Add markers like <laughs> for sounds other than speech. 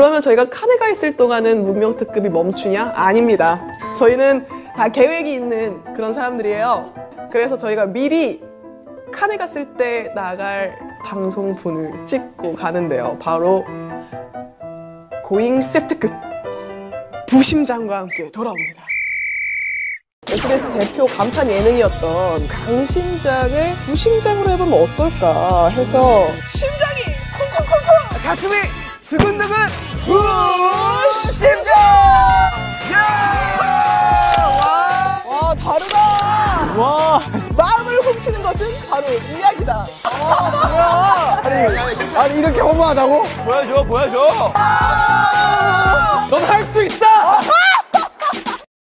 그러면 저희가 칸에가 있을 동안은 문명 특급이 멈추냐? 아닙니다. 저희는 다 계획이 있는 그런 사람들이에요. 그래서 저희가 미리 칸에 갔을 때 나갈 방송분을 찍고 가는데요. 바로 고잉 세트급 부심장과 함께 돌아옵니다. SBS 대표 간판 예능이었던 강심장을 부심장으로 해보면 어떨까 해서 심장이 콩콩콩콩 가슴이 두근두근 부심장 와, 와 다르다! 와, 마음을 훔치는 것은 바로 이야기다. <laughs> 아니, 아니 이렇게 허무하다고? 보여줘, 보여줘. 있다!